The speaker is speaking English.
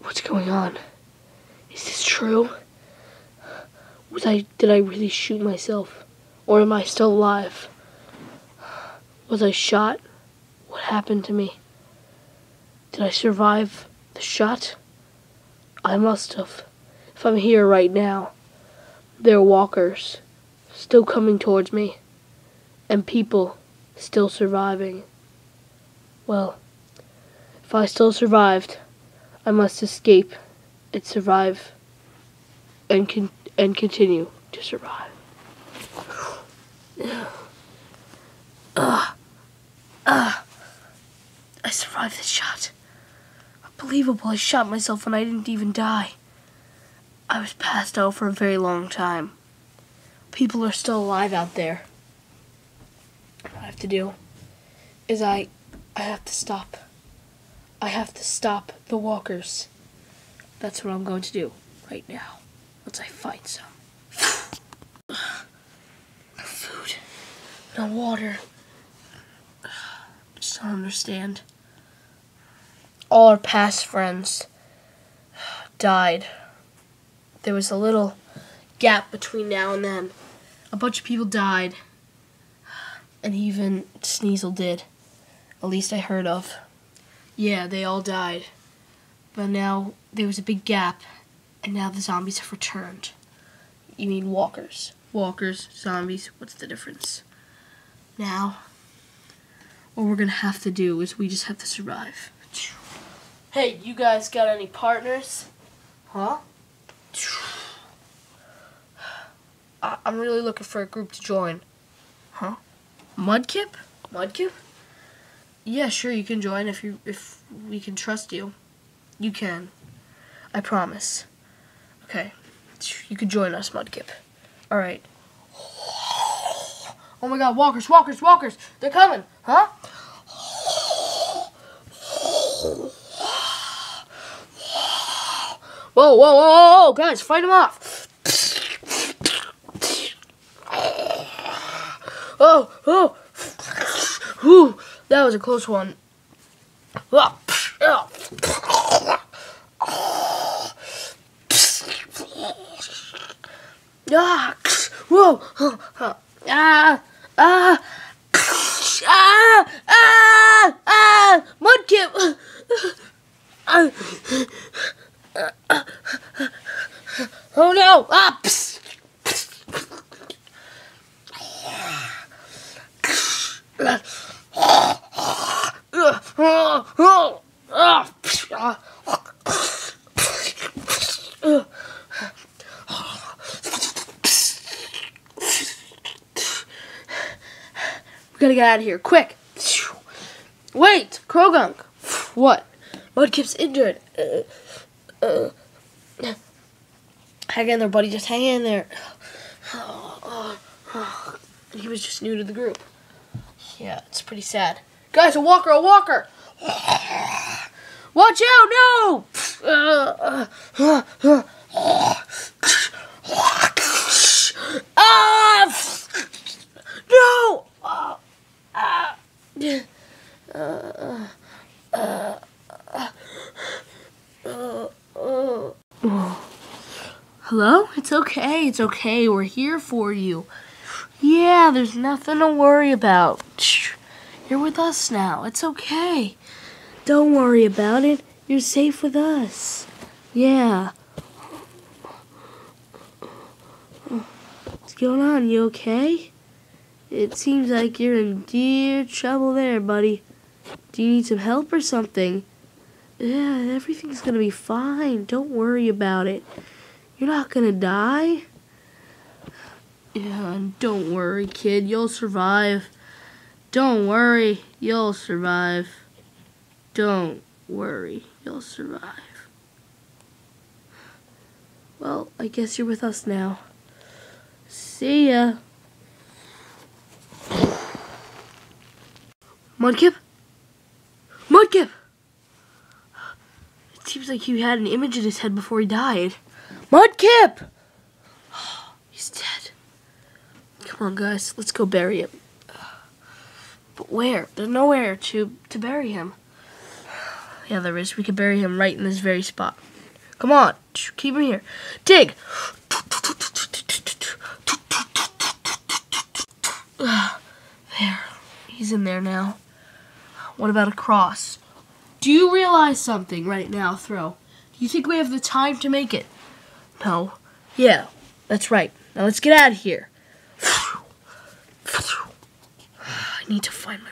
What's going on? Is this true? Was I did I really shoot myself? Or am I still alive? Was I shot? What happened to me? Did I survive the shot? I must have. If I'm here right now, there are walkers still coming towards me, and people still surviving. Well, if I still survived, I must escape and survive and con- and continue to survive. Ugh. Ugh. I survived the shot. Unbelievable, I shot myself and I didn't even die. I was passed out for a very long time. People are still alive out there. What I have to do is I I have to stop. I have to stop the walkers. That's what I'm going to do right now. Once I find some. No food. No water. Just don't understand. All our past friends died. There was a little gap between now and then. A bunch of people died. And even Sneasel did. At least I heard of. Yeah, they all died. But now there was a big gap, and now the zombies have returned. You mean walkers? Walkers, zombies, what's the difference? Now, what we're gonna have to do is we just have to survive. Hey, you guys got any partners? Huh? I'm really looking for a group to join. Huh? Mudkip? Mudkip? Yeah, sure, you can join if you if we can trust you. You can. I promise. Okay. You can join us, Mudkip. Alright. Oh my god, walkers, walkers, walkers! They're coming! Huh? Whoa, whoa, whoa, whoa, guys, fight them off! Oh, oh! Whew, that was a close one. Ah, whoa, ah, ah, ah, ah, ah, Mudkip. Oh no! Ah! We gotta get out of here, quick! Wait, Croagunk! What? Mudkip's injured. Uh, uh, uh, hang in there, buddy. Just hang in there. He was just new to the group. Yeah, it's pretty sad. Guys, a walker, a walker! Watch out, no! Uh, uh, Ah! No! Ah! Ah! Hello? It's okay. It's okay. We're here for you. Yeah, there's nothing to worry about. You're with us now. It's okay. Don't worry about it. You're safe with us. Yeah. What's going on? You okay? It seems like you're in dear trouble there, buddy. Do you need some help or something? Yeah, everything's gonna be fine. Don't worry about it. You're not gonna die. Yeah, don't worry, kid. You'll survive. Don't worry. You'll survive. Don't worry. You'll survive. Well, I guess you're with us now. See ya. Mudkip? Mudkip! It seems like he had an image in his head before he died. Mudkip! He's dead. Come on, guys. Let's go bury him. But where? There's nowhere to, to bury him. Yeah, there is. We could bury him right in this very spot. Come on. Keep him here. Dig. There. He's in there now. What about a cross? Do you realize something right now, Throw? Do you think we have the time to make it? No. Yeah, that's right. Now let's get out of here. I need to find my